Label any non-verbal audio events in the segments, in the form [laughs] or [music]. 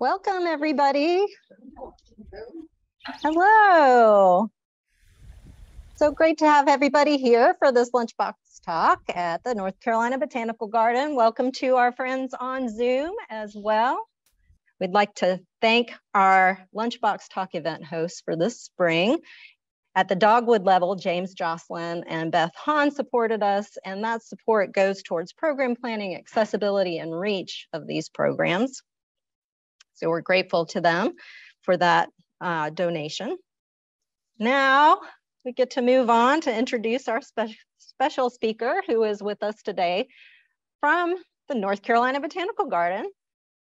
Welcome, everybody. Hello. So great to have everybody here for this lunchbox talk at the North Carolina Botanical Garden. Welcome to our friends on Zoom as well. We'd like to thank our lunchbox talk event hosts for this spring. At the dogwood level, James Jocelyn and Beth Hahn supported us, and that support goes towards program planning, accessibility, and reach of these programs. So we're grateful to them for that uh, donation. Now we get to move on to introduce our spe special speaker who is with us today from the North Carolina Botanical Garden.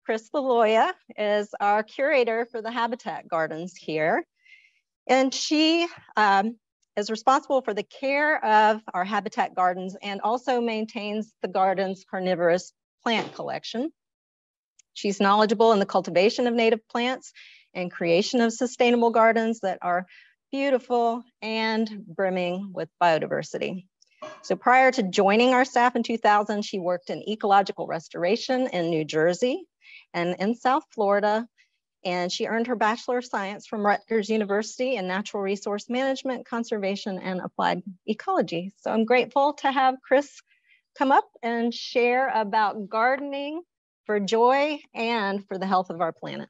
Chris Liloia is our curator for the Habitat Gardens here. And she um, is responsible for the care of our habitat gardens and also maintains the garden's carnivorous plant collection. She's knowledgeable in the cultivation of native plants and creation of sustainable gardens that are beautiful and brimming with biodiversity. So prior to joining our staff in 2000, she worked in ecological restoration in New Jersey and in South Florida. And she earned her Bachelor of Science from Rutgers University in Natural Resource Management, Conservation, and Applied Ecology. So I'm grateful to have Chris come up and share about gardening for joy and for the health of our planet.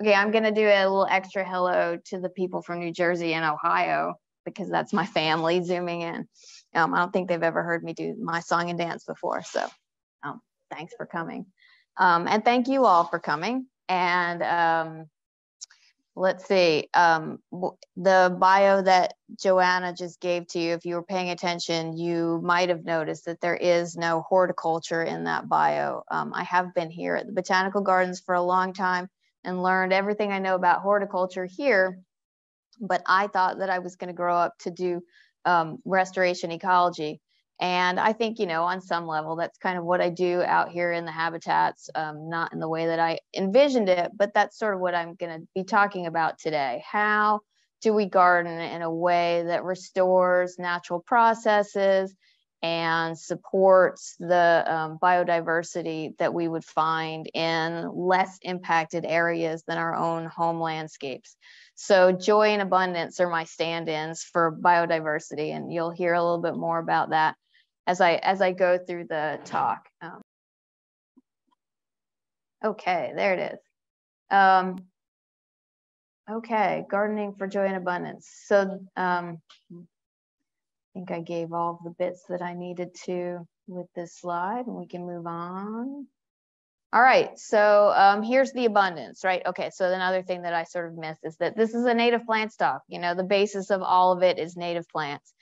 Okay, I'm going to do a little extra hello to the people from New Jersey and Ohio because that's my family zooming in. Um, I don't think they've ever heard me do my song and dance before. So um, thanks for coming. Um, and thank you all for coming. And um, let's see, um, the bio that Joanna just gave to you, if you were paying attention, you might have noticed that there is no horticulture in that bio. Um, I have been here at the Botanical Gardens for a long time and learned everything I know about horticulture here, but I thought that I was gonna grow up to do um, restoration ecology. And I think, you know, on some level, that's kind of what I do out here in the habitats, um, not in the way that I envisioned it, but that's sort of what I'm going to be talking about today. How do we garden in a way that restores natural processes and supports the um, biodiversity that we would find in less impacted areas than our own home landscapes? So joy and abundance are my stand-ins for biodiversity, and you'll hear a little bit more about that as I as I go through the talk. Um, okay, there it is. Um, okay, gardening for joy and abundance. So um, I think I gave all the bits that I needed to with this slide, and we can move on. All right, so um, here's the abundance, right? Okay, so another thing that I sort of missed is that this is a native plant stock. You know, the basis of all of it is native plants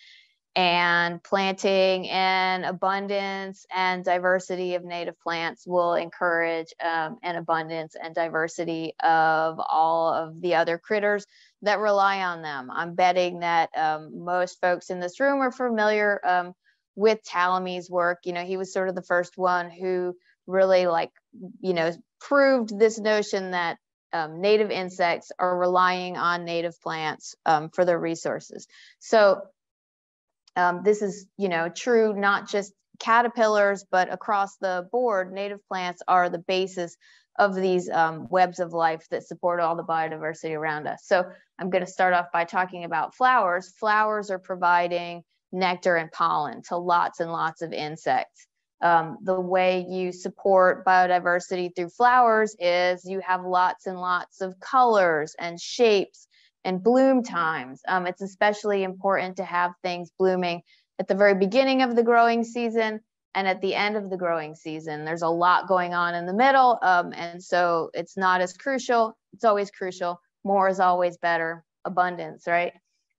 and planting an abundance and diversity of native plants will encourage um, an abundance and diversity of all of the other critters that rely on them. I'm betting that um, most folks in this room are familiar um, with Tallamy's work. You know, he was sort of the first one who really like, you know, proved this notion that um, native insects are relying on native plants um, for their resources. So um, this is, you know, true not just caterpillars, but across the board, native plants are the basis of these um, webs of life that support all the biodiversity around us. So I'm going to start off by talking about flowers. Flowers are providing nectar and pollen to lots and lots of insects. Um, the way you support biodiversity through flowers is you have lots and lots of colors and shapes and bloom times. Um, it's especially important to have things blooming at the very beginning of the growing season and at the end of the growing season. There's a lot going on in the middle, um, and so it's not as crucial. It's always crucial. More is always better. Abundance, right?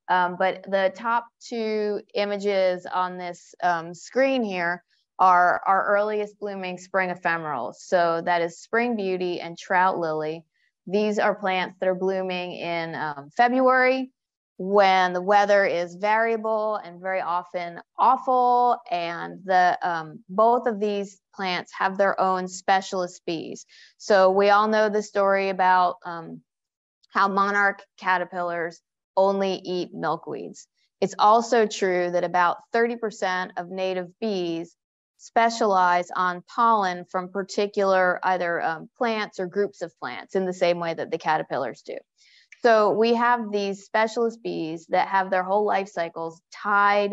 Um, but the top two images on this um, screen here are our earliest blooming spring ephemerals. So that is spring beauty and trout lily. These are plants that are blooming in um, February when the weather is variable and very often awful. And the um, both of these plants have their own specialist bees. So we all know the story about um, how monarch caterpillars only eat milkweeds. It's also true that about 30% of native bees specialize on pollen from particular either um, plants or groups of plants in the same way that the caterpillars do. So we have these specialist bees that have their whole life cycles tied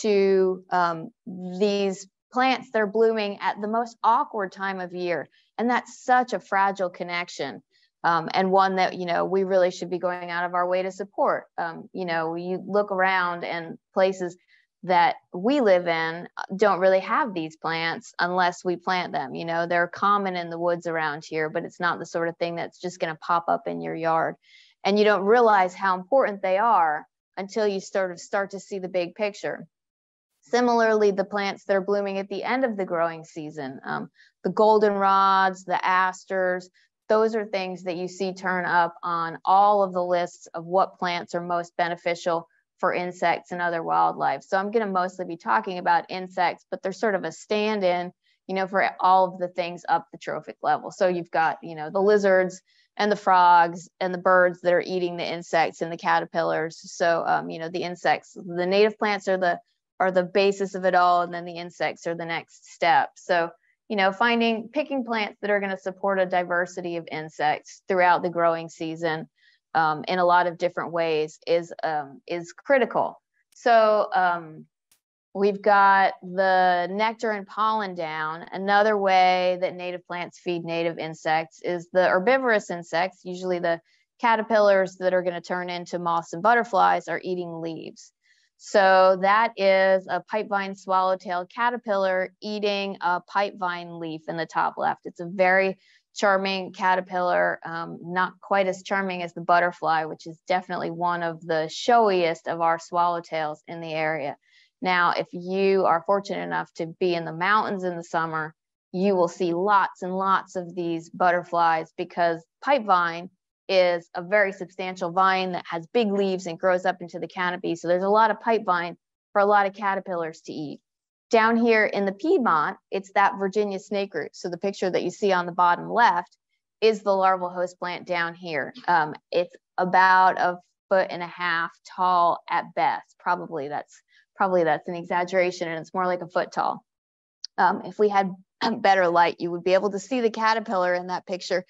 to um, these plants that are blooming at the most awkward time of year. And that's such a fragile connection. Um, and one that you know we really should be going out of our way to support. Um, you know, you look around and places that we live in uh, don't really have these plants unless we plant them. You know, they're common in the woods around here, but it's not the sort of thing that's just going to pop up in your yard. And you don't realize how important they are until you sort of start to see the big picture. Similarly, the plants that are blooming at the end of the growing season, um, the goldenrods, the asters, those are things that you see turn up on all of the lists of what plants are most beneficial for insects and other wildlife. So I'm going to mostly be talking about insects, but they're sort of a stand-in, you know, for all of the things up the trophic level. So you've got, you know, the lizards and the frogs and the birds that are eating the insects and the caterpillars. So, um, you know, the insects, the native plants are the are the basis of it all, and then the insects are the next step. So, you know, finding picking plants that are going to support a diversity of insects throughout the growing season um, in a lot of different ways is um, is critical. So um, we've got the nectar and pollen down. Another way that native plants feed native insects is the herbivorous insects, usually the caterpillars that are going to turn into moths and butterflies are eating leaves. So that is a pipevine swallowtail caterpillar eating a pipevine leaf in the top left. It's a very charming caterpillar, um, not quite as charming as the butterfly, which is definitely one of the showiest of our swallowtails in the area. Now, if you are fortunate enough to be in the mountains in the summer, you will see lots and lots of these butterflies because pipevine is a very substantial vine that has big leaves and grows up into the canopy. So there's a lot of pipevine for a lot of caterpillars to eat. Down here in the Piedmont, it's that Virginia snake root. So the picture that you see on the bottom left is the larval host plant down here. Um, it's about a foot and a half tall at best. Probably that's probably that's an exaggeration and it's more like a foot tall. Um, if we had [clears throat] better light, you would be able to see the caterpillar in that picture.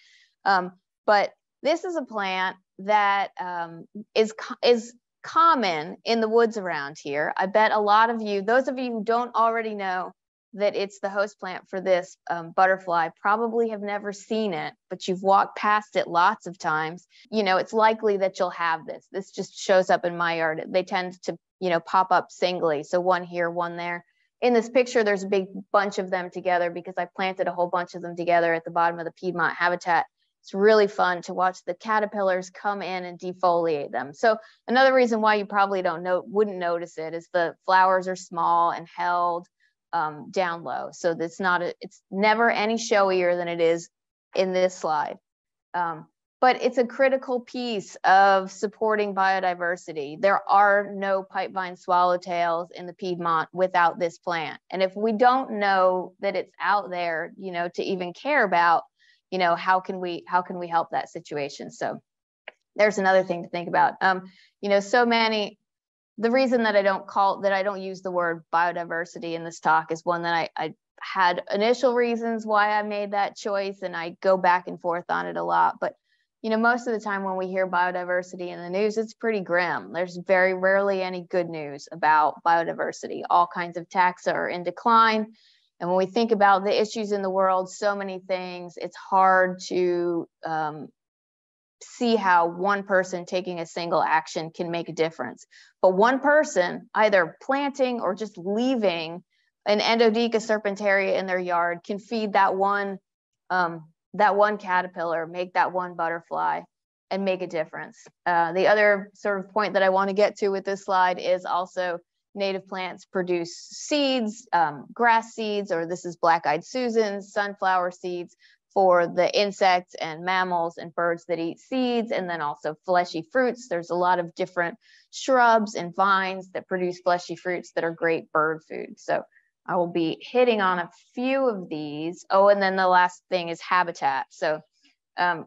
Um, but this is a plant that um, is is common in the woods around here. I bet a lot of you, those of you who don't already know that it's the host plant for this um, butterfly, probably have never seen it, but you've walked past it lots of times. You know, it's likely that you'll have this. This just shows up in my yard. They tend to, you know, pop up singly. So one here, one there. In this picture, there's a big bunch of them together because I planted a whole bunch of them together at the bottom of the Piedmont habitat it's really fun to watch the caterpillars come in and defoliate them. So another reason why you probably don't know, wouldn't notice it is the flowers are small and held um, down low. So it's not, a, it's never any showier than it is in this slide. Um, but it's a critical piece of supporting biodiversity. There are no pipevine swallowtails in the Piedmont without this plant. And if we don't know that it's out there, you know, to even care about, you know how can we how can we help that situation? So there's another thing to think about. Um, you know so many the reason that i don't call that i don't use the word biodiversity in this talk is one that i, I had initial reasons why i made that choice and i go back and forth on it a lot. But you know most of the time when we hear biodiversity in the news it's pretty grim. There's very rarely any good news about biodiversity. All kinds of taxa are in decline and when we think about the issues in the world, so many things, it's hard to um, see how one person taking a single action can make a difference. But one person either planting or just leaving an Endodeca serpentaria in their yard can feed that one um, that one caterpillar, make that one butterfly, and make a difference. Uh, the other sort of point that I want to get to with this slide is also native plants produce seeds, um, grass seeds, or this is black-eyed Susans, sunflower seeds for the insects and mammals and birds that eat seeds, and then also fleshy fruits. There's a lot of different shrubs and vines that produce fleshy fruits that are great bird food. So I will be hitting on a few of these. Oh, and then the last thing is habitat. So um,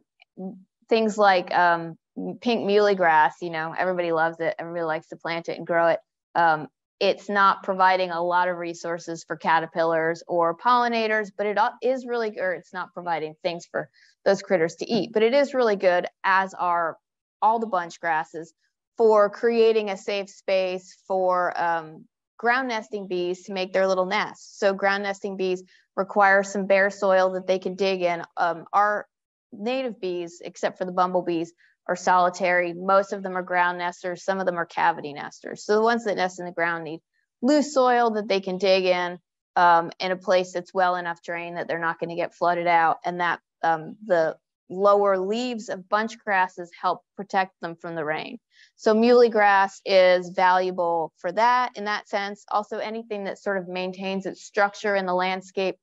things like um, pink muhly grass, you know, everybody loves it. Everybody likes to plant it and grow it. Um, it's not providing a lot of resources for caterpillars or pollinators, but it is really, good. it's not providing things for those critters to eat, but it is really good as are all the bunch grasses for creating a safe space for um, ground nesting bees to make their little nests. So ground nesting bees require some bare soil that they can dig in. Um, our native bees, except for the bumblebees, are solitary. Most of them are ground nesters. Some of them are cavity nesters. So the ones that nest in the ground need loose soil that they can dig in um, in a place that's well enough drained that they're not going to get flooded out. And that um, the lower leaves of bunch grasses help protect them from the rain. So muhly grass is valuable for that in that sense. Also anything that sort of maintains its structure in the landscape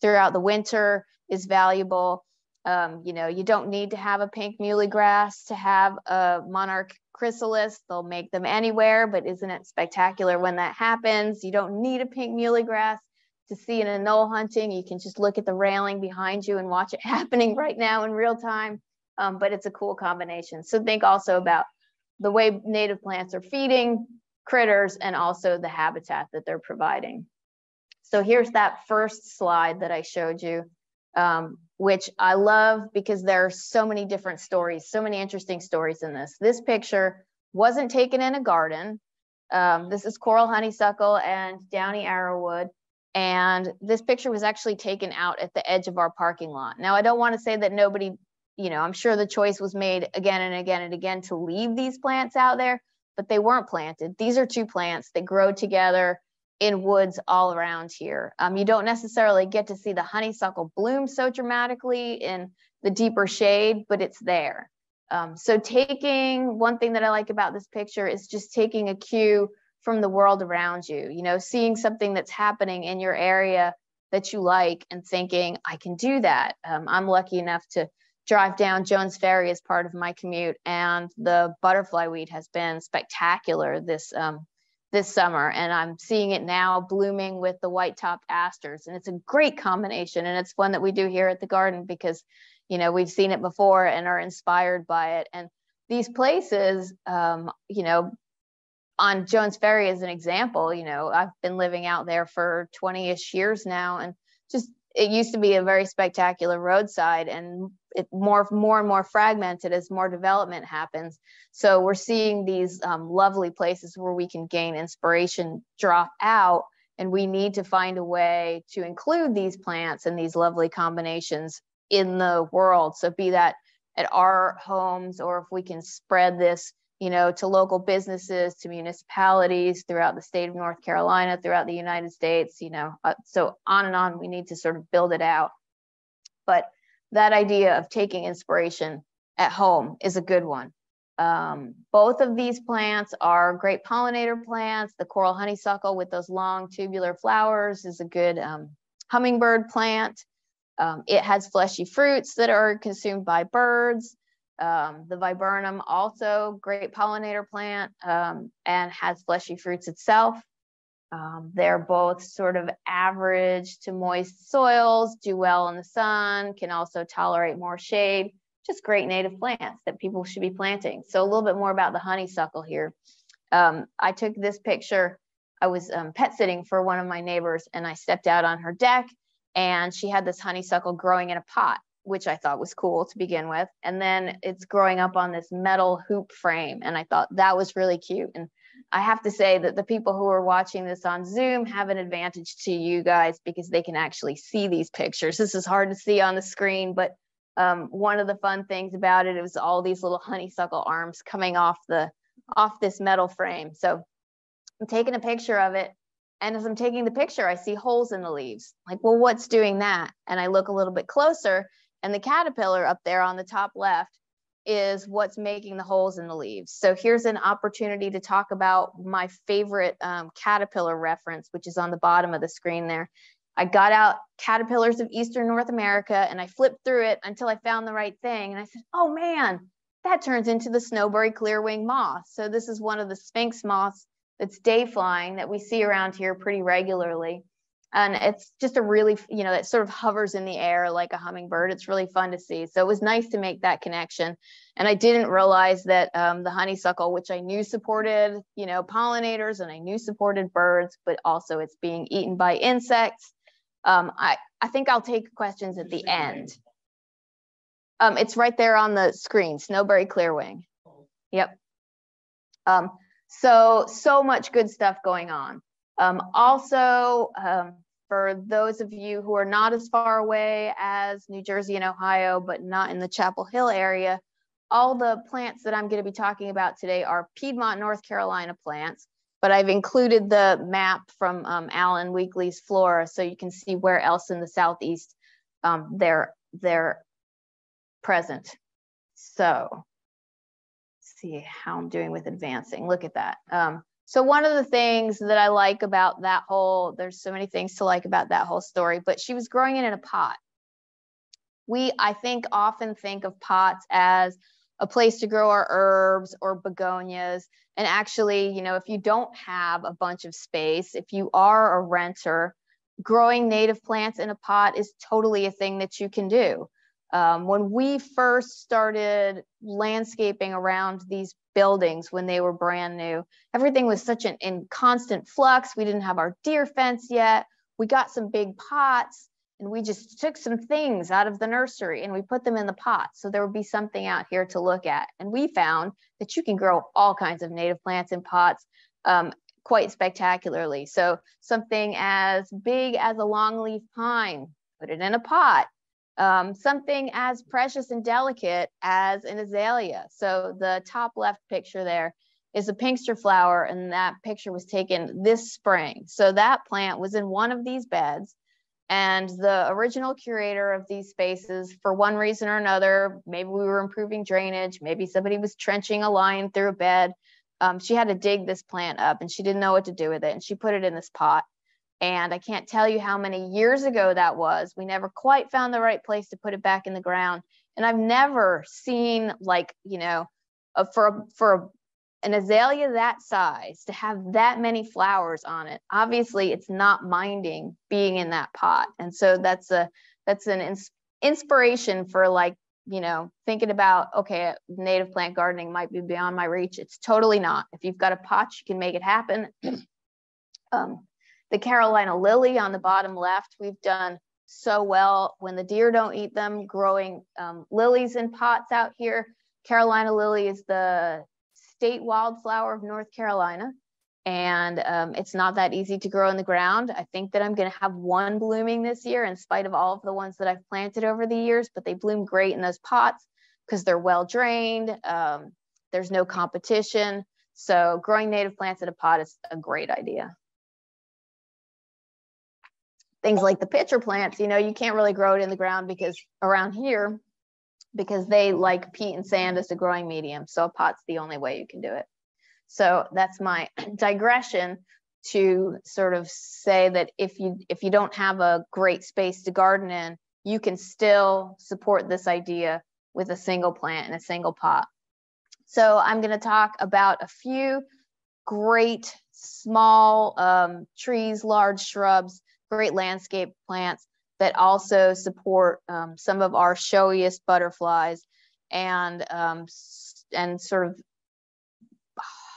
throughout the winter is valuable. Um, you know, you don't need to have a pink muhly grass to have a monarch chrysalis. They'll make them anywhere, but isn't it spectacular when that happens? You don't need a pink muhly grass to see an anole hunting. You can just look at the railing behind you and watch it [laughs] happening right now in real time. Um, but it's a cool combination. So think also about the way native plants are feeding critters and also the habitat that they're providing. So here's that first slide that I showed you, um, which I love because there are so many different stories, so many interesting stories in this. This picture wasn't taken in a garden. Um, this is coral honeysuckle and downy arrowwood. And this picture was actually taken out at the edge of our parking lot. Now, I don't want to say that nobody, you know, I'm sure the choice was made again and again and again to leave these plants out there, but they weren't planted. These are two plants that grow together in woods all around here. Um, you don't necessarily get to see the honeysuckle bloom so dramatically in the deeper shade, but it's there. Um, so taking one thing that I like about this picture is just taking a cue from the world around you, you know, seeing something that's happening in your area that you like and thinking, I can do that. Um, I'm lucky enough to drive down Jones Ferry as part of my commute, and the butterfly weed has been spectacular this um, this summer, and I'm seeing it now blooming with the white top asters, and it's a great combination, and it's one that we do here at the garden because, you know, we've seen it before and are inspired by it, and these places, um, you know, on Jones Ferry as an example, you know, I've been living out there for 20 ish years now and just it used to be a very spectacular roadside and it more more and more fragmented as more development happens. So we're seeing these um, lovely places where we can gain inspiration drop out and we need to find a way to include these plants and these lovely combinations in the world. So be that at our homes or if we can spread this you know, to local businesses, to municipalities throughout the state of North Carolina, throughout the United States, you know, uh, so on and on, we need to sort of build it out. But that idea of taking inspiration at home is a good one. Um, both of these plants are great pollinator plants. The coral honeysuckle with those long tubular flowers is a good um, hummingbird plant. Um, it has fleshy fruits that are consumed by birds. Um, the viburnum also great pollinator plant um, and has fleshy fruits itself. Um, they're both sort of average to moist soils, do well in the sun, can also tolerate more shade. Just great native plants that people should be planting. So a little bit more about the honeysuckle here. Um, I took this picture. I was um, pet sitting for one of my neighbors and I stepped out on her deck and she had this honeysuckle growing in a pot which I thought was cool to begin with. And then it's growing up on this metal hoop frame. And I thought that was really cute. And I have to say that the people who are watching this on Zoom have an advantage to you guys because they can actually see these pictures. This is hard to see on the screen, but um, one of the fun things about it, it was all these little honeysuckle arms coming off the off this metal frame. So I'm taking a picture of it. And as I'm taking the picture, I see holes in the leaves. Like, well, what's doing that? And I look a little bit closer and the caterpillar up there on the top left is what's making the holes in the leaves. So here's an opportunity to talk about my favorite um, caterpillar reference, which is on the bottom of the screen there. I got out caterpillars of Eastern North America and I flipped through it until I found the right thing. And I said, oh man, that turns into the snowberry clearwing moth. So this is one of the sphinx moths that's day flying that we see around here pretty regularly. And it's just a really you know it sort of hovers in the air like a hummingbird. It's really fun to see. So it was nice to make that connection. And i didn't realize that um, the honeysuckle which i knew supported you know pollinators and i knew supported birds but also it's being eaten by insects. Um, I, I think i'll take questions at the end. Um, it's right there on the screen snowberry clearwing yep. Um, so so much good stuff going on um, also, um, for those of you who are not as far away as New Jersey and Ohio, but not in the Chapel Hill area, all the plants that I'm going to be talking about today are Piedmont, North Carolina plants, but I've included the map from um, Alan Weakley's Flora so you can see where else in the Southeast um, they're, they're present. So see how I'm doing with advancing. Look at that. Um, so one of the things that I like about that whole, there's so many things to like about that whole story, but she was growing it in a pot. We, I think, often think of pots as a place to grow our herbs or begonias. And actually, you know, if you don't have a bunch of space, if you are a renter, growing native plants in a pot is totally a thing that you can do. Um, when we first started landscaping around these buildings when they were brand new, everything was such an in constant flux. We didn't have our deer fence yet. We got some big pots and we just took some things out of the nursery and we put them in the pot. So there would be something out here to look at. And we found that you can grow all kinds of native plants in pots um, quite spectacularly. So something as big as a longleaf pine, put it in a pot um, something as precious and delicate as an azalea. So the top left picture there is a pinkster flower and that picture was taken this spring. So that plant was in one of these beds and the original curator of these spaces for one reason or another, maybe we were improving drainage, maybe somebody was trenching a line through a bed. Um, she had to dig this plant up and she didn't know what to do with it and she put it in this pot and I can't tell you how many years ago that was. We never quite found the right place to put it back in the ground. And I've never seen like, you know, a, for, for an azalea that size to have that many flowers on it. Obviously it's not minding being in that pot. And so that's a, that's an ins inspiration for like, you know, thinking about, okay, native plant gardening might be beyond my reach. It's totally not. If you've got a pot, you can make it happen. [clears throat] um, the Carolina lily on the bottom left, we've done so well when the deer don't eat them, growing um, lilies in pots out here. Carolina lily is the state wildflower of North Carolina. And um, it's not that easy to grow in the ground. I think that I'm going to have one blooming this year in spite of all of the ones that I've planted over the years, but they bloom great in those pots because they're well drained. Um, there's no competition. So growing native plants in a pot is a great idea things like the pitcher plants, you know, you can't really grow it in the ground because around here, because they like peat and sand as a growing medium. So a pot's the only way you can do it. So that's my [clears throat] digression to sort of say that if you if you don't have a great space to garden in, you can still support this idea with a single plant in a single pot. So I'm going to talk about a few great small um, trees, large shrubs great landscape plants that also support um, some of our showiest butterflies and um, and sort of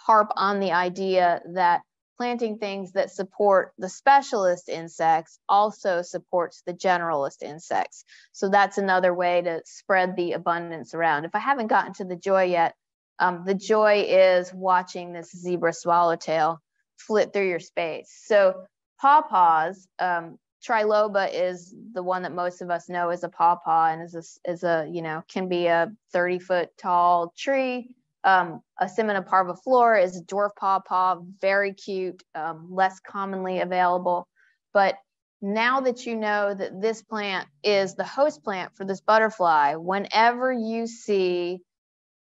harp on the idea that planting things that support the specialist insects also supports the generalist insects. So that's another way to spread the abundance around. If I haven't gotten to the joy yet, um, the joy is watching this zebra swallowtail flit through your space. So pawpaws, um, triloba is the one that most of us know as a pawpaw and is a, is a you know can be a 30 foot tall tree. Um, Asimina parviflora is a dwarf pawpaw, very cute, um, less commonly available. But now that you know that this plant is the host plant for this butterfly, whenever you see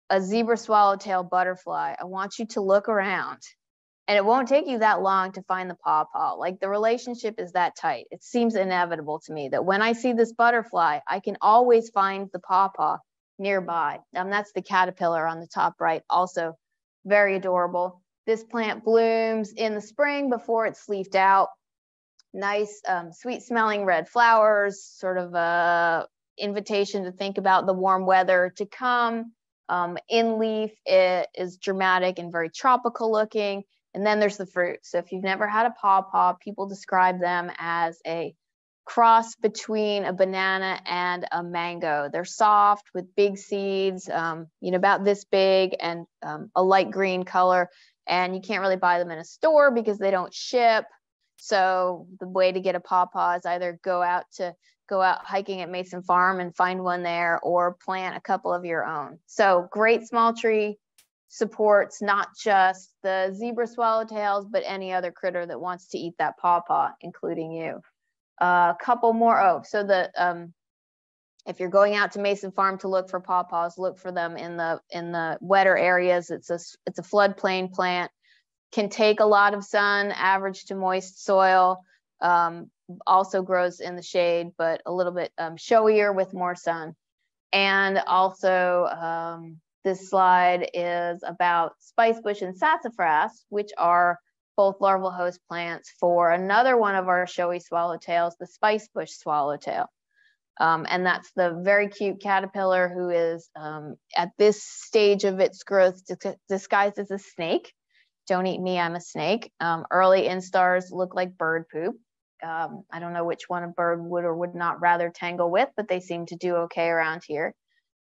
a zebra swallowtail butterfly, I want you to look around and it won't take you that long to find the pawpaw. Like the relationship is that tight. It seems inevitable to me that when I see this butterfly, I can always find the pawpaw nearby. Um, that's the caterpillar on the top right, also very adorable. This plant blooms in the spring before it's leafed out. nice, um, sweet smelling red flowers, sort of a invitation to think about the warm weather to come. Um, in leaf, it is dramatic and very tropical looking. And then there's the fruit. So if you've never had a pawpaw, people describe them as a cross between a banana and a mango. They're soft with big seeds, um, you know, about this big and um, a light green color. And you can't really buy them in a store because they don't ship. So the way to get a pawpaw is either go out to go out hiking at Mason Farm and find one there or plant a couple of your own. So great small tree supports not just the zebra swallowtails, but any other critter that wants to eat that pawpaw, including you. A uh, couple more. Oh, so the um, if you're going out to Mason Farm to look for pawpaws, look for them in the in the wetter areas. It's a it's a floodplain plant, can take a lot of sun, average to moist soil. Um, also grows in the shade, but a little bit um, showier with more sun. And also, um, this slide is about spicebush and sassafras, which are both larval host plants for another one of our showy swallowtails, the spicebush swallowtail. Um, and that's the very cute caterpillar who is um, at this stage of its growth disguised as a snake. Don't eat me, I'm a snake. Um, early instars look like bird poop. Um, I don't know which one a bird would or would not rather tangle with, but they seem to do okay around here.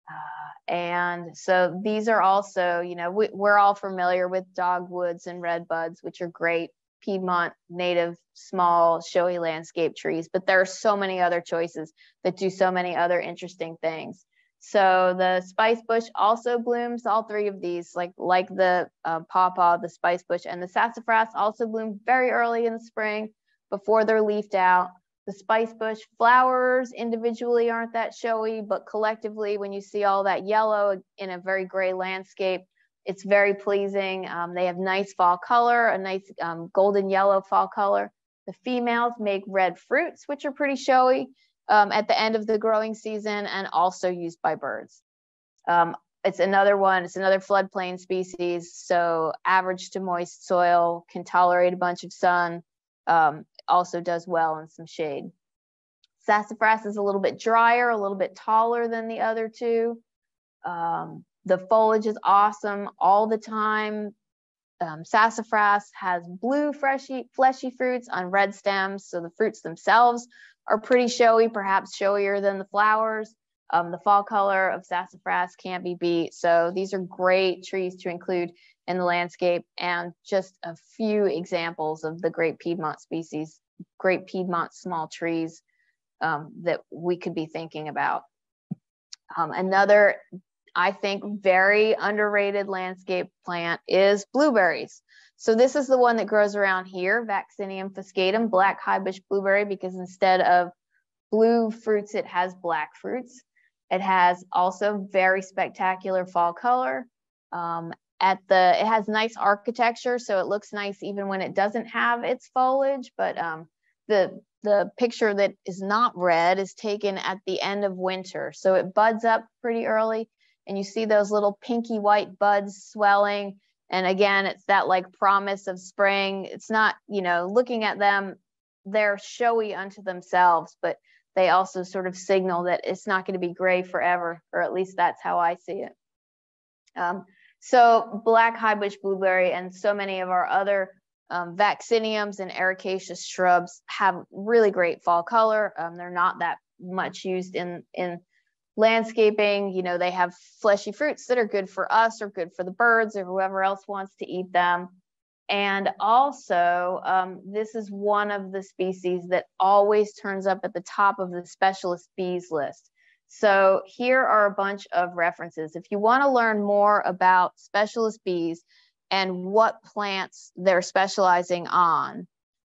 Uh, and so these are also, you know, we, we're all familiar with dogwoods and redbuds, which are great Piedmont native small showy landscape trees, but there are so many other choices that do so many other interesting things. So the spice bush also blooms, all three of these, like, like the uh, pawpaw, the spice bush, and the sassafras also bloom very early in the spring before they're leafed out. The spice bush flowers individually aren't that showy, but collectively, when you see all that yellow in a very gray landscape, it's very pleasing. Um, they have nice fall color, a nice um, golden yellow fall color. The females make red fruits, which are pretty showy um, at the end of the growing season and also used by birds. Um, it's another one, it's another floodplain species. So average to moist soil, can tolerate a bunch of sun, um, also does well in some shade. Sassafras is a little bit drier, a little bit taller than the other two. Um, the foliage is awesome all the time. Um, sassafras has blue fleshy, fleshy fruits on red stems. So the fruits themselves are pretty showy, perhaps showier than the flowers. Um, the fall color of sassafras can't be beat. So these are great trees to include in the landscape and just a few examples of the great Piedmont species great Piedmont small trees um, that we could be thinking about. Um, another, I think, very underrated landscape plant is blueberries. So this is the one that grows around here, Vaccinium fuscatum, black highbush blueberry, because instead of blue fruits, it has black fruits. It has also very spectacular fall color. Um, at the it has nice architecture so it looks nice even when it doesn't have its foliage but um, the the picture that is not red is taken at the end of winter. So it buds up pretty early and you see those little pinky white buds swelling. And again it's that like promise of spring. It's not you know looking at them they're showy unto themselves but they also sort of signal that it's not going to be gray forever or at least that's how i see it. Um, so black highbush blueberry and so many of our other um, vacciniums and ericaceous shrubs have really great fall color. Um, they're not that much used in, in landscaping. You know, they have fleshy fruits that are good for us or good for the birds or whoever else wants to eat them. And also, um, this is one of the species that always turns up at the top of the specialist bees list. So here are a bunch of references. If you want to learn more about specialist bees and what plants they're specializing on,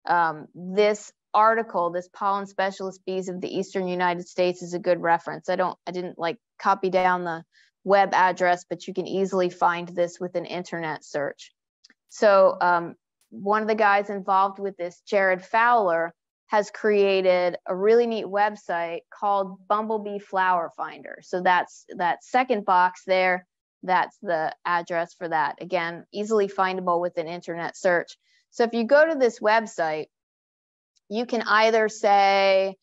um, this article, this pollen specialist bees of the Eastern United States is a good reference. I don't, I didn't like copy down the web address, but you can easily find this with an internet search. So um, one of the guys involved with this, Jarrod Fowler, has created a really neat website called Bumblebee Flower Finder. So that's that second box there. That's the address for that. Again, easily findable with an internet search. So if you go to this website, you can either say,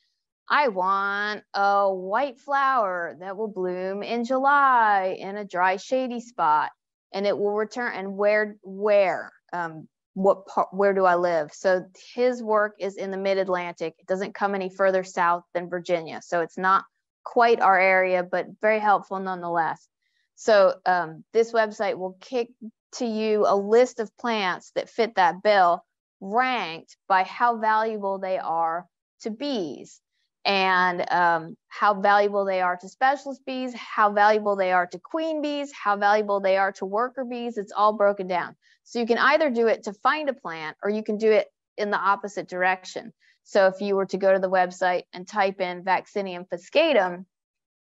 I want a white flower that will bloom in July in a dry, shady spot, and it will return. And where, where, um, what part, where do I live? So his work is in the Mid Atlantic. It doesn't come any further south than Virginia, so it's not quite our area, but very helpful nonetheless. So um, this website will kick to you a list of plants that fit that bill, ranked by how valuable they are to bees and um, how valuable they are to specialist bees, how valuable they are to queen bees, how valuable they are to worker bees. It's all broken down. So you can either do it to find a plant or you can do it in the opposite direction. So if you were to go to the website and type in Vaccinium fuscatum,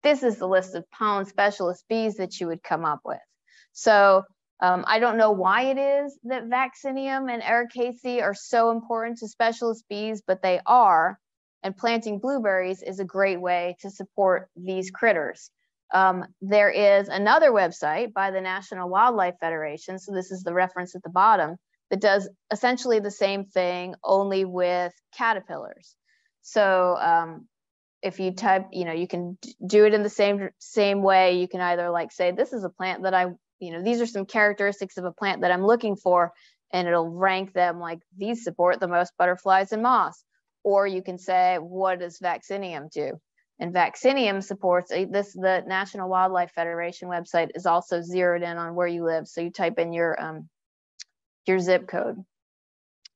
this is the list of pollen specialist bees that you would come up with. So um, I don't know why it is that Vaccinium and Ericaceae are so important to specialist bees, but they are and planting blueberries is a great way to support these critters. Um, there is another website by the National Wildlife Federation, so this is the reference at the bottom, that does essentially the same thing, only with caterpillars. So um, if you type, you know, you can do it in the same same way. You can either like say, this is a plant that I, you know, these are some characteristics of a plant that I'm looking for, and it'll rank them like these support the most butterflies and moths or you can say, what does Vaccinium do? And Vaccinium supports this, the National Wildlife Federation website is also zeroed in on where you live. So you type in your, um, your zip code.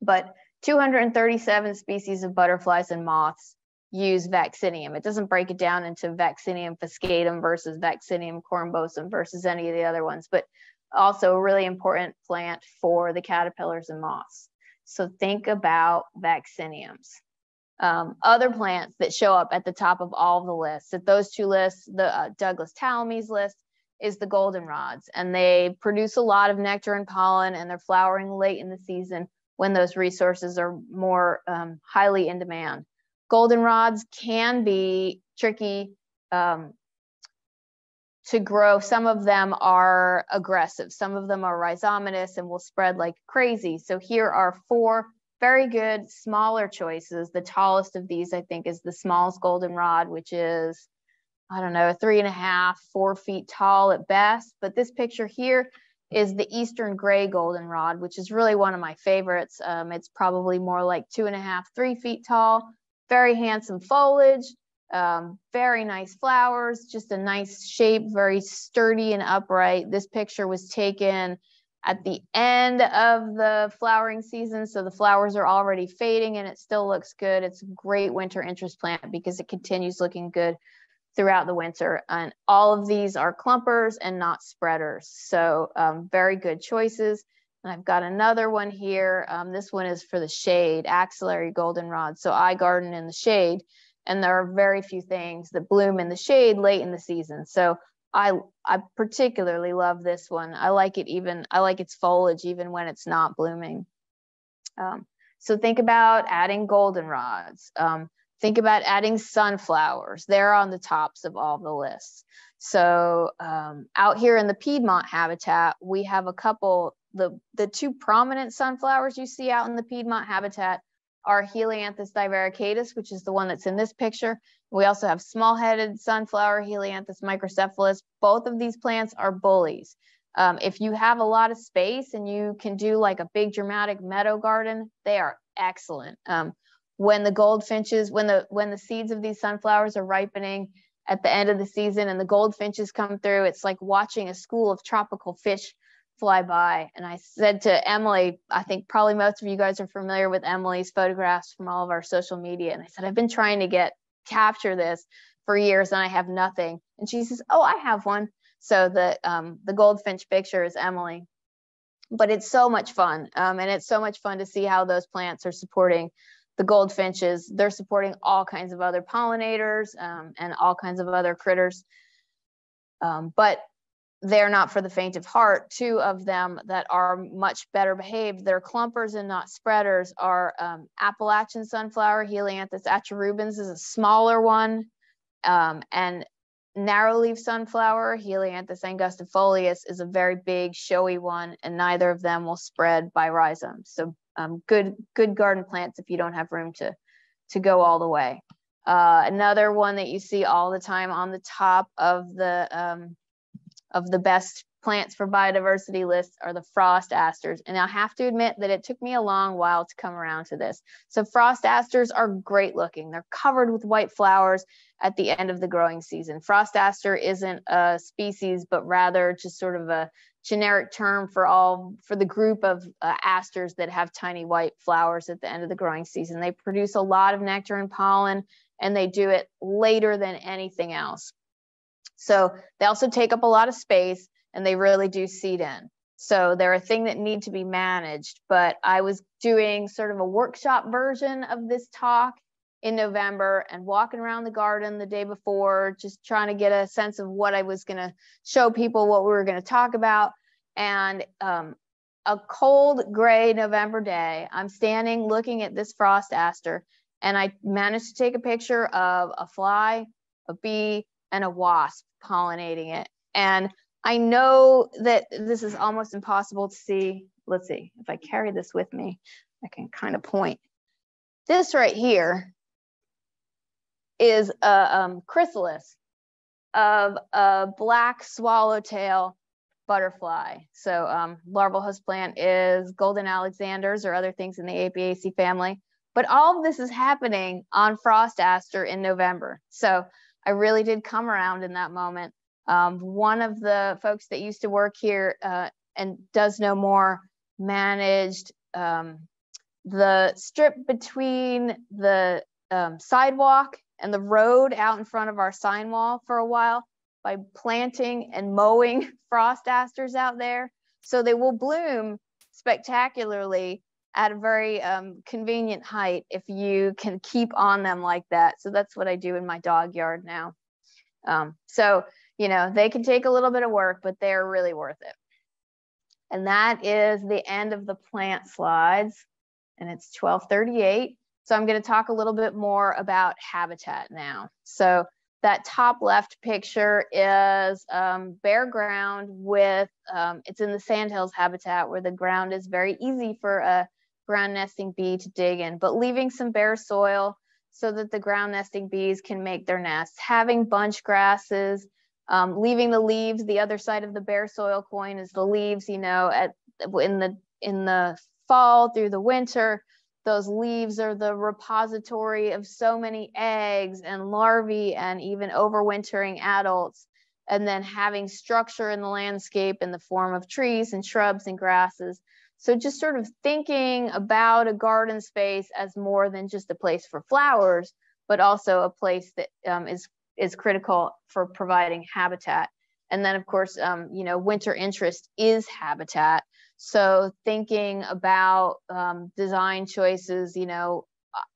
But 237 species of butterflies and moths use Vaccinium. It doesn't break it down into Vaccinium fuscatum versus Vaccinium corymbosum versus any of the other ones, but also a really important plant for the caterpillars and moths. So think about Vacciniums um, other plants that show up at the top of all the lists. At those two lists, the uh, Douglas Tallamy's list is the goldenrods, and they produce a lot of nectar and pollen, and they're flowering late in the season when those resources are more um, highly in demand. Goldenrods can be tricky um, to grow. Some of them are aggressive. Some of them are rhizomatous and will spread like crazy. So here are four very good smaller choices. The tallest of these, I think, is the smallest goldenrod, which is, I don't know, three and a half, four feet tall at best. But this picture here is the Eastern Gray goldenrod, which is really one of my favorites. Um, it's probably more like two and a half, three feet tall, very handsome foliage, um, very nice flowers, just a nice shape, very sturdy and upright. This picture was taken at the end of the flowering season. So the flowers are already fading and it still looks good. It's a great winter interest plant because it continues looking good throughout the winter. And all of these are clumpers and not spreaders. So um, very good choices. And I've got another one here. Um, this one is for the shade, axillary goldenrod. So I garden in the shade and there are very few things that bloom in the shade late in the season. So I I particularly love this one. I like it even I like its foliage even when it's not blooming. Um, so think about adding goldenrods. Um, think about adding sunflowers. They're on the tops of all the lists. So um, out here in the Piedmont habitat, we have a couple. The the two prominent sunflowers you see out in the Piedmont habitat are Helianthus divaricatus, which is the one that's in this picture, we also have small-headed sunflower, Helianthus microcephalus. Both of these plants are bullies. Um, if you have a lot of space and you can do like a big dramatic meadow garden, they are excellent. Um, when the goldfinches, when the when the seeds of these sunflowers are ripening at the end of the season and the goldfinches come through, it's like watching a school of tropical fish fly by. And I said to Emily, I think probably most of you guys are familiar with Emily's photographs from all of our social media. And I said, I've been trying to get capture this for years and I have nothing. And she says, Oh, I have one. So the um, the goldfinch picture is Emily. But it's so much fun. Um, and it's so much fun to see how those plants are supporting the goldfinches. They're supporting all kinds of other pollinators um, and all kinds of other critters. Um, but they're not for the faint of heart. Two of them that are much better behaved, they're clumpers and not spreaders, are um, Appalachian sunflower, Helianthus atrorubans is a smaller one, um, and narrow leaf sunflower, Helianthus angustifolius is a very big, showy one, and neither of them will spread by rhizomes. So um, good, good garden plants if you don't have room to to go all the way. Uh, another one that you see all the time on the top of the um, of the best plants for biodiversity lists are the frost asters. And I have to admit that it took me a long while to come around to this. So frost asters are great looking. They're covered with white flowers at the end of the growing season. Frost aster isn't a species, but rather just sort of a generic term for all for the group of uh, asters that have tiny white flowers at the end of the growing season. They produce a lot of nectar and pollen and they do it later than anything else. So they also take up a lot of space and they really do seed in. So they're a thing that need to be managed. But I was doing sort of a workshop version of this talk in November and walking around the garden the day before, just trying to get a sense of what I was going to show people, what we were going to talk about. And um, a cold gray November day, I'm standing looking at this frost aster, and I managed to take a picture of a fly, a bee, and a wasp pollinating it. And I know that this is almost impossible to see. Let's see if I carry this with me, I can kind of point. This right here is a um, chrysalis of a black swallowtail butterfly. So um, larval host plant is golden alexanders or other things in the Apiaceae family. But all of this is happening on frost aster in November. So I really did come around in that moment. Um, one of the folks that used to work here uh, and does no more managed um, the strip between the um, sidewalk and the road out in front of our sign wall for a while by planting and mowing [laughs] frost asters out there. So they will bloom spectacularly at a very um, convenient height if you can keep on them like that. So that's what I do in my dog yard now. Um, so you know, they can take a little bit of work, but they're really worth it. And that is the end of the plant slides. And it's 1238. So I'm going to talk a little bit more about habitat now. So that top left picture is um, bare ground with, um, it's in the sandhills habitat where the ground is very easy for a ground nesting bee to dig in, but leaving some bare soil so that the ground nesting bees can make their nests. Having bunch grasses, um, leaving the leaves, the other side of the bare soil coin is the leaves, you know, at in the in the fall through the winter, those leaves are the repository of so many eggs and larvae and even overwintering adults. And then having structure in the landscape in the form of trees and shrubs and grasses. So just sort of thinking about a garden space as more than just a place for flowers, but also a place that um, is is critical for providing habitat. And then, of course, um, you know, winter interest is habitat. So thinking about um, design choices, you know,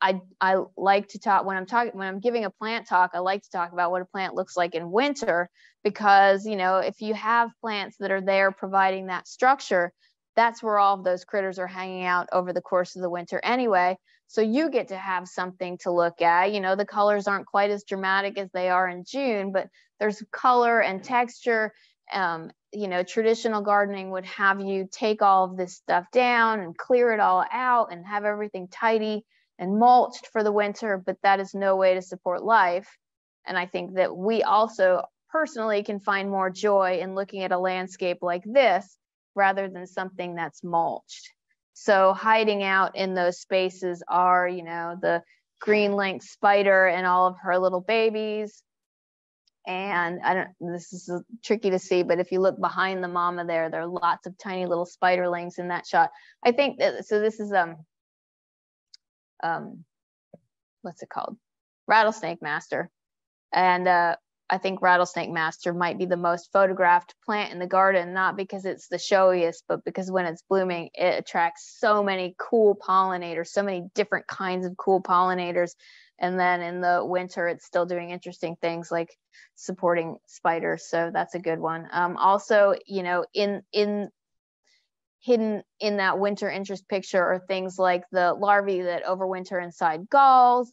I I like to talk when I'm talking when I'm giving a plant talk. I like to talk about what a plant looks like in winter because you know if you have plants that are there providing that structure, that's where all of those critters are hanging out over the course of the winter anyway. So you get to have something to look at. You know, the colors aren't quite as dramatic as they are in June, but there's color and texture. Um, you know, traditional gardening would have you take all of this stuff down and clear it all out and have everything tidy and mulched for the winter, but that is no way to support life. And I think that we also personally can find more joy in looking at a landscape like this rather than something that's mulched. So hiding out in those spaces are, you know, the green lynx spider and all of her little babies. And I don't, this is tricky to see, but if you look behind the mama there, there are lots of tiny little spiderlings in that shot. I think that, so this is, um, um, what's it called? Rattlesnake master. And uh, I think rattlesnake master might be the most photographed plant in the garden, not because it's the showiest, but because when it's blooming, it attracts so many cool pollinators, so many different kinds of cool pollinators. And then in the winter, it's still doing interesting things like supporting spiders. So that's a good one. Um, also, you know, in in hidden in that winter interest picture are things like the larvae that overwinter inside galls.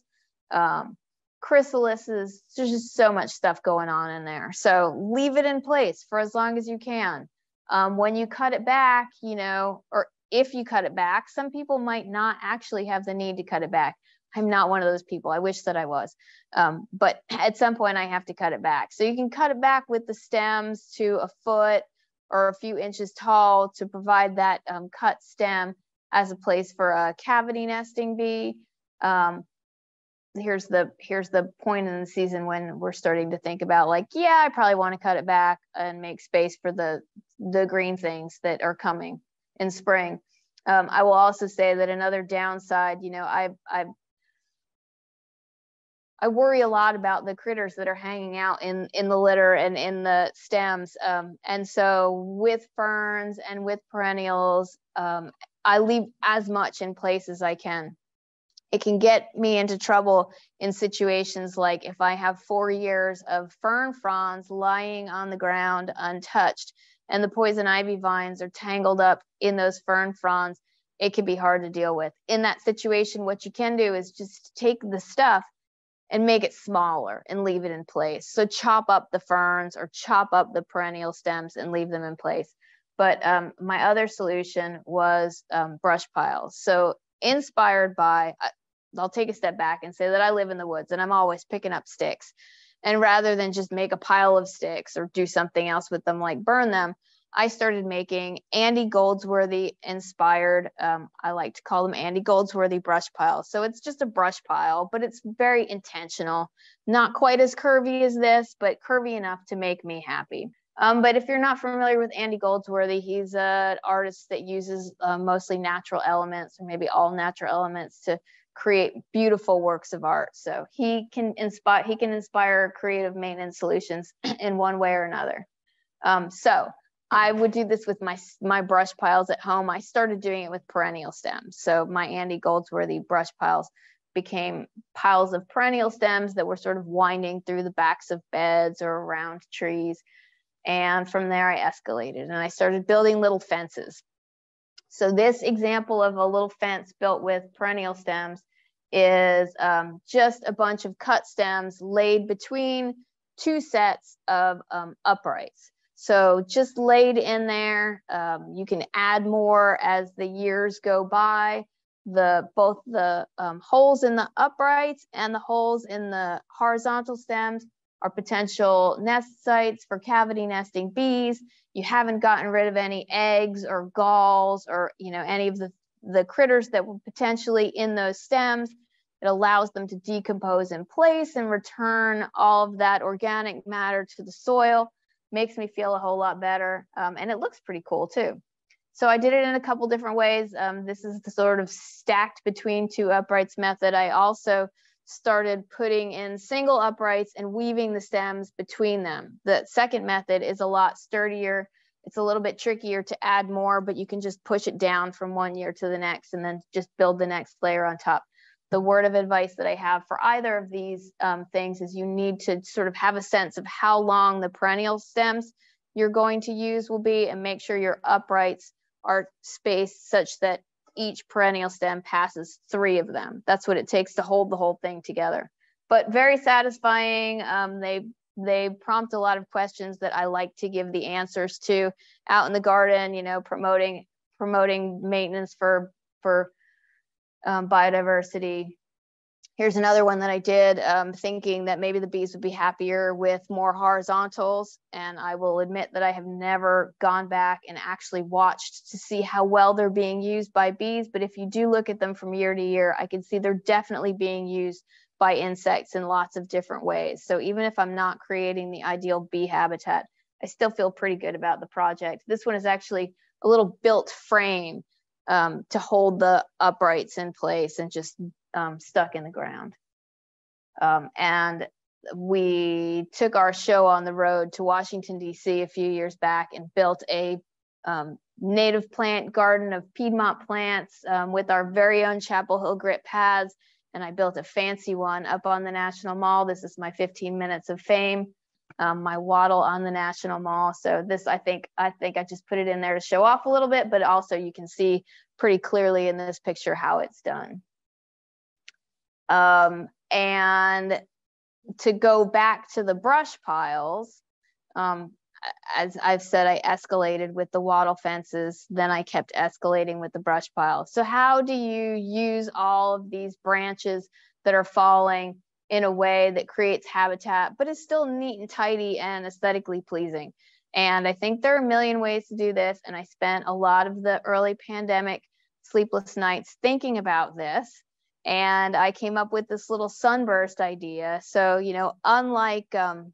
Um, chrysalises. There's just so much stuff going on in there. So leave it in place for as long as you can. Um, when you cut it back, you know, or if you cut it back, some people might not actually have the need to cut it back. I'm not one of those people. I wish that I was. Um, but [clears throat] at some point I have to cut it back. So you can cut it back with the stems to a foot or a few inches tall to provide that um, cut stem as a place for a cavity nesting bee. Um, here's the here's the point in the season when we're starting to think about like, yeah, I probably want to cut it back and make space for the the green things that are coming in spring. Um, I will also say that another downside, you know, I I I worry a lot about the critters that are hanging out in in the litter and in the stems. Um, and so with ferns and with perennials, um, I leave as much in place as I can. It can get me into trouble in situations like if I have four years of fern fronds lying on the ground untouched and the poison ivy vines are tangled up in those fern fronds, it can be hard to deal with. In that situation, what you can do is just take the stuff and make it smaller and leave it in place. So chop up the ferns or chop up the perennial stems and leave them in place. But um, my other solution was um, brush piles. So inspired by, I'll take a step back and say that I live in the woods and I'm always picking up sticks. And rather than just make a pile of sticks or do something else with them, like burn them, I started making Andy Goldsworthy inspired, um, I like to call them Andy Goldsworthy brush piles. So it's just a brush pile, but it's very intentional. Not quite as curvy as this, but curvy enough to make me happy. Um, but if you're not familiar with Andy Goldsworthy, he's an artist that uses uh, mostly natural elements or maybe all natural elements to create beautiful works of art. So he can inspire he can inspire creative maintenance solutions [clears throat] in one way or another. Um, so I would do this with my my brush piles at home. I started doing it with perennial stems. So my Andy Goldsworthy brush piles became piles of perennial stems that were sort of winding through the backs of beds or around trees. And from there I escalated and I started building little fences. So this example of a little fence built with perennial stems is um, just a bunch of cut stems laid between two sets of um, uprights. So just laid in there. Um, you can add more as the years go by. The both the um, holes in the uprights and the holes in the horizontal stems are potential nest sites for cavity nesting bees. You haven't gotten rid of any eggs or galls or you know any of the the critters that were potentially in those stems. It allows them to decompose in place and return all of that organic matter to the soil makes me feel a whole lot better. Um, and it looks pretty cool too. So I did it in a couple different ways. Um, this is the sort of stacked between two uprights method. I also started putting in single uprights and weaving the stems between them. The second method is a lot sturdier. It's a little bit trickier to add more, but you can just push it down from one year to the next and then just build the next layer on top the word of advice that I have for either of these um, things is you need to sort of have a sense of how long the perennial stems you're going to use will be and make sure your uprights are spaced such that each perennial stem passes three of them. That's what it takes to hold the whole thing together. But very satisfying. Um, they they prompt a lot of questions that I like to give the answers to out in the garden. You know, promoting promoting maintenance for for um, biodiversity. Here's another one that I did um, thinking that maybe the bees would be happier with more horizontals. And I will admit that I have never gone back and actually watched to see how well they're being used by bees. But if you do look at them from year to year, I can see they're definitely being used by insects in lots of different ways. So even if I'm not creating the ideal bee habitat, I still feel pretty good about the project. This one is actually a little built frame um, to hold the uprights in place and just um, stuck in the ground. Um, and we took our show on the road to Washington, D.C. a few years back and built a um, native plant garden of Piedmont plants um, with our very own Chapel Hill grit paths. And I built a fancy one up on the National Mall. This is my 15 minutes of fame um, my wattle on the National Mall. So this, I think, I think I just put it in there to show off a little bit, but also you can see pretty clearly in this picture how it's done. Um, and to go back to the brush piles, um, as I've said, I escalated with the wattle fences, then I kept escalating with the brush pile. So how do you use all of these branches that are falling in a way that creates habitat, but is still neat and tidy and aesthetically pleasing? And I think there are a million ways to do this. And I spent a lot of the early pandemic sleepless nights thinking about this. And I came up with this little sunburst idea. So, you know, unlike um,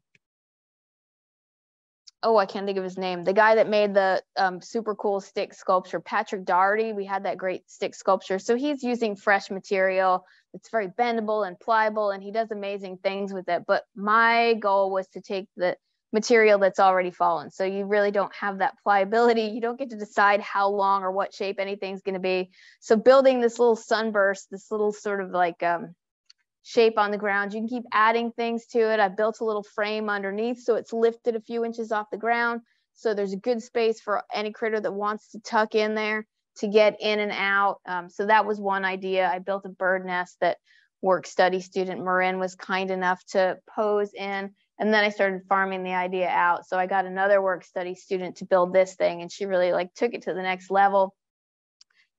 oh, I can't think of his name. The guy that made the um, super cool stick sculpture, Patrick Dougherty. We had that great stick sculpture. So he's using fresh material. It's very bendable and pliable, and he does amazing things with it. But my goal was to take the material that's already fallen. So you really don't have that pliability. You don't get to decide how long or what shape anything's going to be. So building this little sunburst, this little sort of like um, shape on the ground. You can keep adding things to it. I built a little frame underneath so it's lifted a few inches off the ground. So there's a good space for any critter that wants to tuck in there to get in and out. Um, so that was one idea. I built a bird nest that work study student Marin was kind enough to pose in. And then I started farming the idea out. So I got another work study student to build this thing and she really like took it to the next level.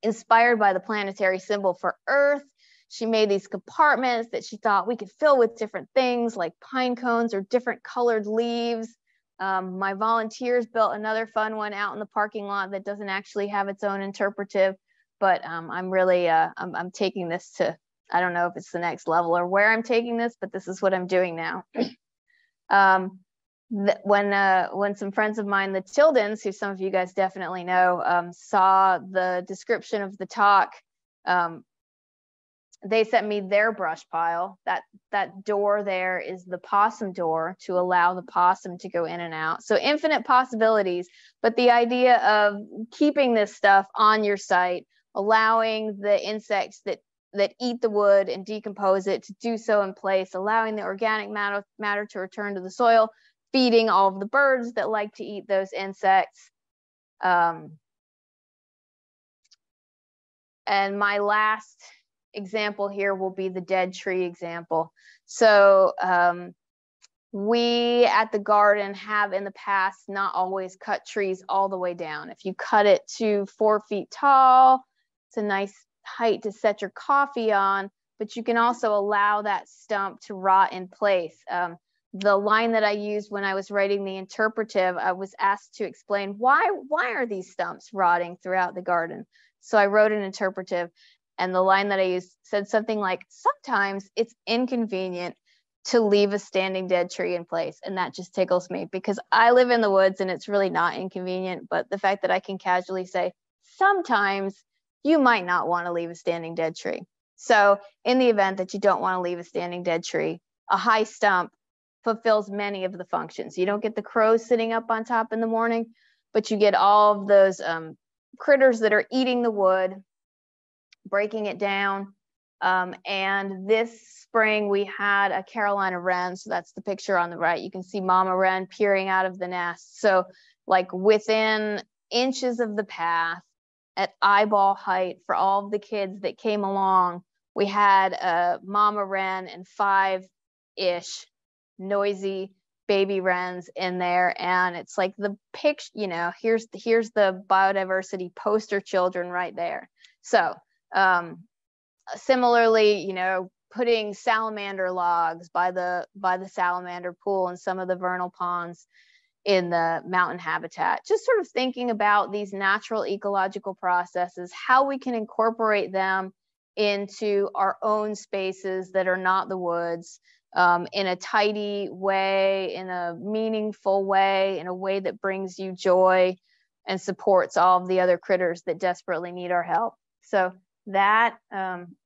Inspired by the planetary symbol for Earth, she made these compartments that she thought we could fill with different things like pine cones or different colored leaves. Um, my volunteers built another fun one out in the parking lot that doesn't actually have its own interpretive, but um, I'm really, uh, I'm, I'm taking this to, I don't know if it's the next level or where I'm taking this, but this is what I'm doing now. [clears throat] um, when uh, when some friends of mine, the Tildens, who some of you guys definitely know, um, saw the description of the talk, um, they sent me their brush pile. That that door there is the possum door to allow the possum to go in and out. So infinite possibilities, but the idea of keeping this stuff on your site, allowing the insects that that eat the wood and decompose it to do so in place, allowing the organic matter, matter to return to the soil, feeding all of the birds that like to eat those insects. Um, and my last example here will be the dead tree example. So um, we at the garden have in the past not always cut trees all the way down. If you cut it to four feet tall, it's a nice height to set your coffee on, but you can also allow that stump to rot in place. Um, the line that I used when I was writing the interpretive, I was asked to explain why why are these stumps rotting throughout the garden. So I wrote an interpretive and the line that I used said something like, sometimes it's inconvenient to leave a standing dead tree in place. And that just tickles me because I live in the woods and it's really not inconvenient. But the fact that I can casually say, sometimes you might not want to leave a standing dead tree. So, in the event that you don't want to leave a standing dead tree, a high stump fulfills many of the functions. You don't get the crows sitting up on top in the morning, but you get all of those um, critters that are eating the wood breaking it down. Um, and this spring we had a Carolina wren. So that's the picture on the right. You can see mama wren peering out of the nest. So like within inches of the path at eyeball height for all of the kids that came along, we had a mama wren and five-ish noisy baby wrens in there and it's like the picture you know here's the, here's the biodiversity poster children right there so um, similarly, you know, putting salamander logs by the by the salamander pool and some of the vernal ponds in the mountain habitat just sort of thinking about these natural ecological processes how we can incorporate them into our own spaces that are not the woods um, in a tidy way in a meaningful way in a way that brings you joy and supports all of the other critters that desperately need our help. So that um,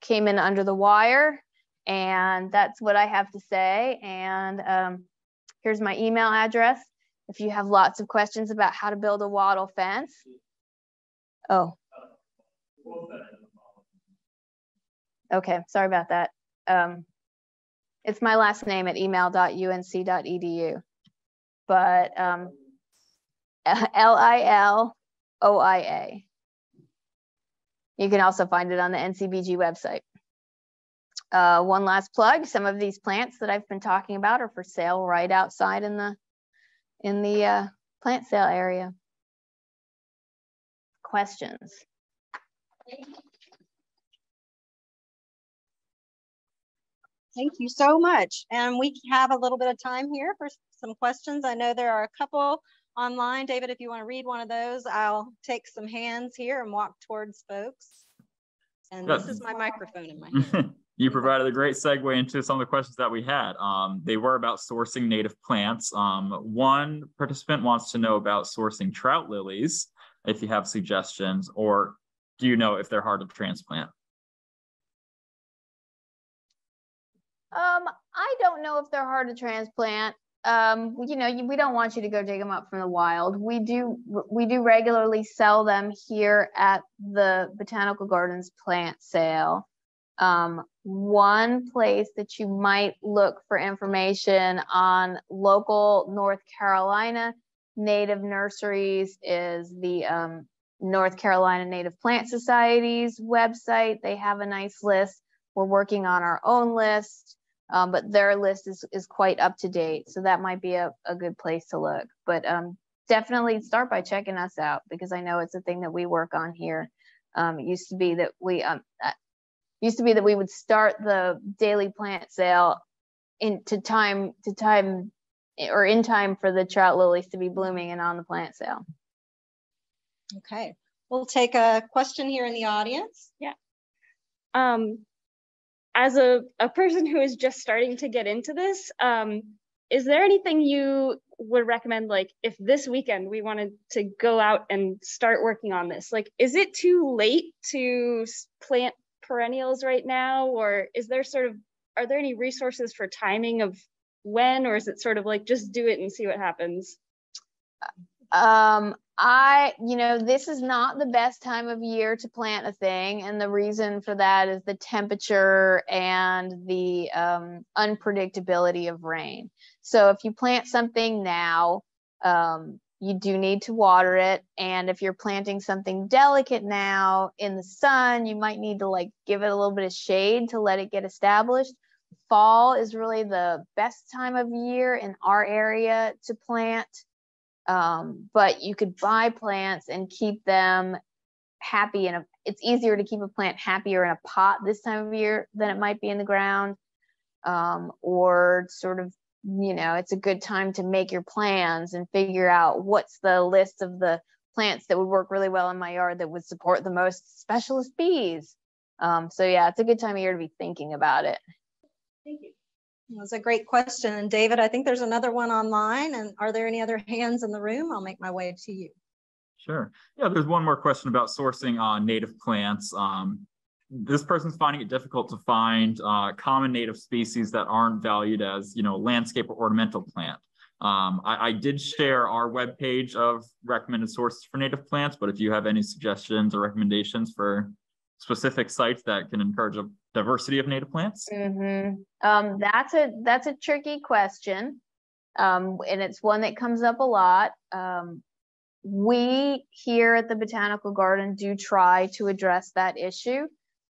came in under the wire and that's what I have to say. And um, here's my email address. If you have lots of questions about how to build a wattle fence. Oh. Okay, sorry about that. Um, it's my last name at email.unc.edu. But um, L-I-L-O-I-A. You can also find it on the NCBG website. Uh, one last plug, some of these plants that I've been talking about are for sale right outside in the in the uh, plant sale area. Questions? Thank you so much. And we have a little bit of time here for some questions. I know there are a couple online. David, if you want to read one of those, I'll take some hands here and walk towards folks. And this is my microphone in my hand. [laughs] you provided a great segue into some of the questions that we had. Um, they were about sourcing native plants. Um, one participant wants to know about sourcing trout lilies, if you have suggestions, or do you know if they're hard to transplant? Um, I don't know if they're hard to transplant. Um, you know, we don't want you to go dig them up from the wild. We do we do regularly sell them here at the Botanical Gardens plant sale. Um, one place that you might look for information on local North Carolina native nurseries is the um, North Carolina Native Plant Society's website. They have a nice list. We're working on our own list um, but their list is, is quite up to date. So that might be a, a good place to look. But um, definitely start by checking us out because I know it's a thing that we work on here. Um, it used to be that we um, uh, used to be that we would start the daily plant sale into time to time or in time for the trout lilies to be blooming and on the plant sale. Okay, we'll take a question here in the audience. Yeah. Um, as a, a person who is just starting to get into this, um, is there anything you would recommend like if this weekend we wanted to go out and start working on this? Like is it too late to plant perennials right now? Or is there sort of are there any resources for timing of when? Or is it sort of like just do it and see what happens? Um I, you know, this is not the best time of year to plant a thing. And the reason for that is the temperature and the um, unpredictability of rain. So if you plant something now, um, you do need to water it. And if you're planting something delicate now in the sun, you might need to like give it a little bit of shade to let it get established. Fall is really the best time of year in our area to plant. Um, but you could buy plants and keep them happy and it's easier to keep a plant happier in a pot this time of year than it might be in the ground. Um, or sort of you know it's a good time to make your plans and figure out what's the list of the plants that would work really well in my yard that would support the most specialist bees. Um, so yeah it's a good time of year to be thinking about it. Thank you that was a great question. And David, I think there's another one online. And are there any other hands in the room? I'll make my way to you. Sure. Yeah, there's one more question about sourcing uh, native plants. Um, this person's finding it difficult to find uh, common native species that aren't valued as, you know, landscape or ornamental plant. Um, I, I, did share our webpage of recommended sources for native plants, but if you have any suggestions or recommendations for specific sites that can encourage a diversity of native plants? Mm-hmm. Um, that's a that's a tricky question, um, and it's one that comes up a lot. Um, we here at the Botanical Garden do try to address that issue,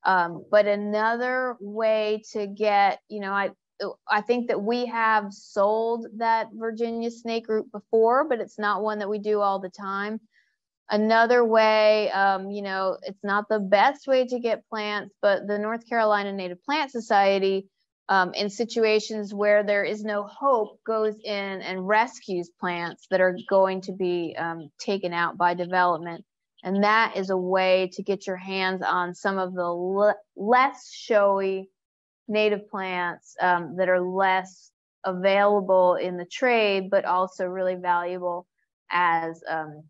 um, but another way to get, you know, I I think that we have sold that Virginia snake root before, but it's not one that we do all the time. Another way, um, you know, it's not the best way to get plants, but the North Carolina Native Plant Society, um, in situations where there is no hope, goes in and rescues plants that are going to be um, taken out by development. And that is a way to get your hands on some of the le less showy native plants um, that are less available in the trade, but also really valuable as um,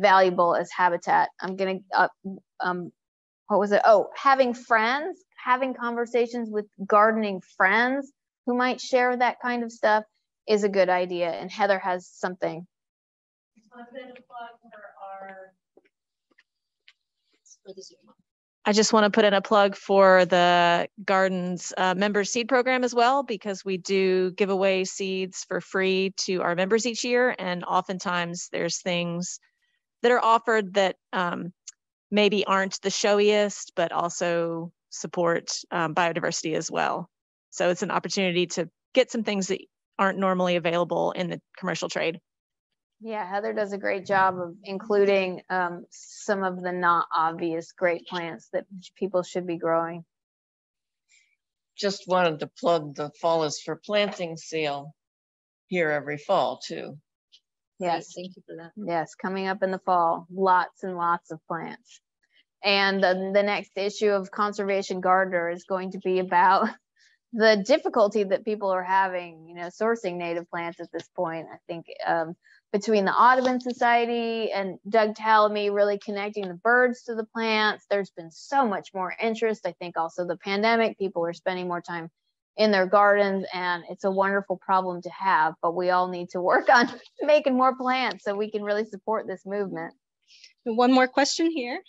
valuable as habitat. I'm gonna, uh, um, what was it? Oh, having friends, having conversations with gardening friends who might share that kind of stuff is a good idea. And Heather has something. I just want to put in a plug for the Gardens uh, member seed program as well, because we do give away seeds for free to our members each year. And oftentimes there's things that are offered that um, maybe aren't the showiest, but also support um, biodiversity as well. So it's an opportunity to get some things that aren't normally available in the commercial trade. Yeah, Heather does a great job of including um, some of the not obvious great plants that people should be growing. Just wanted to plug the fall is for planting sale here every fall too. Yes, Thank you for that. yes, coming up in the fall, lots and lots of plants. And the, the next issue of Conservation Gardener is going to be about [laughs] the difficulty that people are having, you know, sourcing native plants at this point. I think um, between the Audubon Society and Doug Tallamy really connecting the birds to the plants, there's been so much more interest. I think also the pandemic, people are spending more time in their gardens and it's a wonderful problem to have, but we all need to work [laughs] on making more plants so we can really support this movement. One more question here.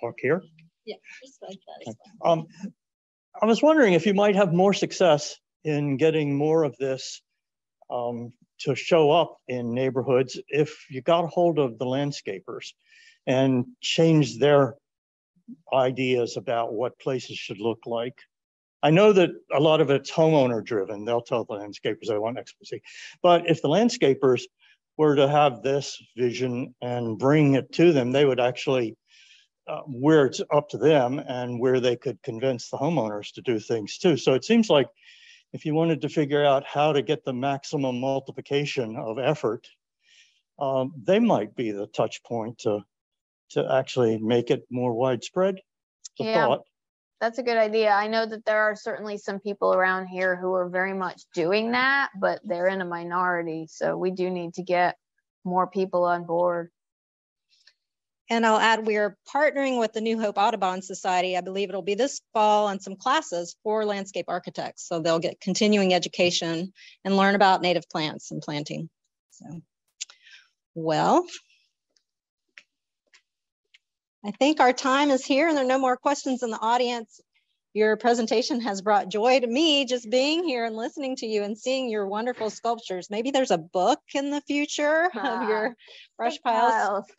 talk here. Yeah. just like that as Um, I was wondering if you might have more success in getting more of this um, to show up in neighborhoods if you got a hold of the landscapers and changed their ideas about what places should look like. I know that a lot of it's homeowner driven. They'll tell the landscapers they want expertise. But if the landscapers were to have this vision and bring it to them, they would actually uh, where it's up to them and where they could convince the homeowners to do things too. So it seems like if you wanted to figure out how to get the maximum multiplication of effort, um, they might be the touch point to, to actually make it more widespread. It's a Yeah. thought. That's a good idea. I know that there are certainly some people around here who are very much doing that, but they're in a minority. So we do need to get more people on board. And I'll add, we're partnering with the New Hope Audubon Society. I believe it'll be this fall on some classes for landscape architects. So they'll get continuing education and learn about native plants and planting. So, well, I think our time is here and there are no more questions in the audience. Your presentation has brought joy to me just being here and listening to you and seeing your wonderful sculptures. Maybe there's a book in the future of your brush piles. [laughs]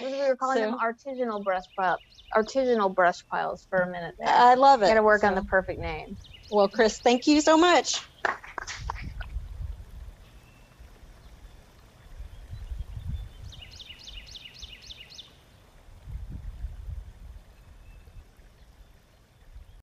We were calling them So- artisanal brush pile, artisanal brush piles for a minute there. I love it. Got to work on the perfect name. Well, Chris, thank you so much.